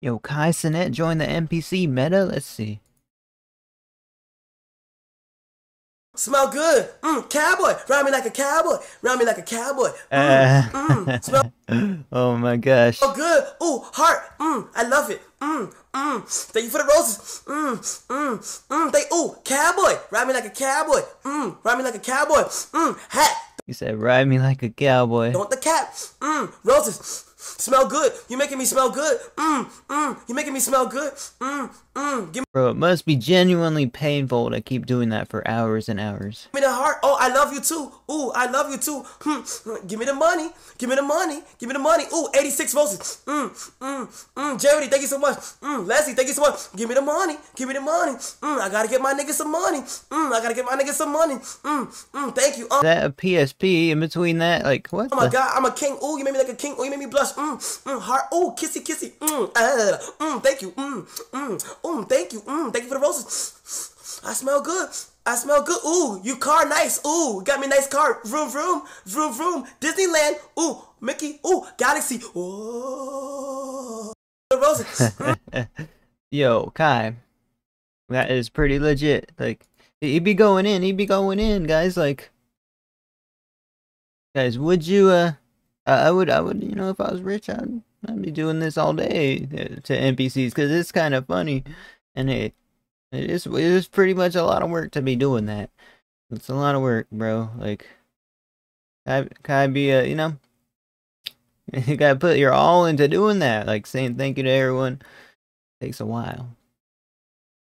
Yo, Kai Cenat joined the NPC meta. Let's see. Smell good. Mm, cowboy. Ride me like a cowboy. Ride me like a cowboy. Mm, Uh, mm, smell oh my gosh. good. Ooh, heart. Mm, I love it. Mm, mm. Thank you for the roses. Mm, mm, mm. They, ooh, cowboy. Ride me like a cowboy. Mm, ride me like a cowboy. Mm, hat. You said ride me like a cowboy. Don't want the cap. Mmm, roses. Smell good. You're making me smell good. Mmm, mmm. You're making me smell good. Mmm, mmm. Give Bro, it must be genuinely painful to keep doing that for hours and hours. Give me the heart. Oh, I love you too. Ooh, I love you too. Hmm. Give me the money. Give me the money. Give me the money. Ooh, 86 roses. Mmm, mmm, mmm. Charity, thank you so much. Mmm, Leslie, thank you so much. Give me the money. Give me the money. Mmm, I gotta get my niggas some money. Mmm, I gotta get my niggas some money. Mmm, mmm. Thank you. Is Um, that a PSP in between that? Like, what Oh my the? god, I'm a king. Ooh, you made me like a king. Ooh, you made me blush. Mm, mm, heart. Ooh, kissy, kissy. Mm, uh, mm, thank you. Mm, mm, mm, thank you. Mm, thank you for the roses. I smell good. I smell good. Ooh, you car nice. Ooh, got me nice car. Vroom, vroom, vroom, vroom. Disneyland. Ooh, Mickey. Ooh, Galaxy. Ooh, the roses. Mm, Yo, Kai. That is pretty legit. Like, he'd be going in. He'd be going in, guys. Like, guys, would you, uh, I I would, I would, you know, if I was rich, I'd, I'd be doing this all day to NPCs because it's kind of funny, and it, it is, it is pretty much a lot of work to be doing that. It's a lot of work, bro. Like, Kai, Kai be, uh, you know, you gotta put your all into doing that. Like saying thank you to everyone takes a while.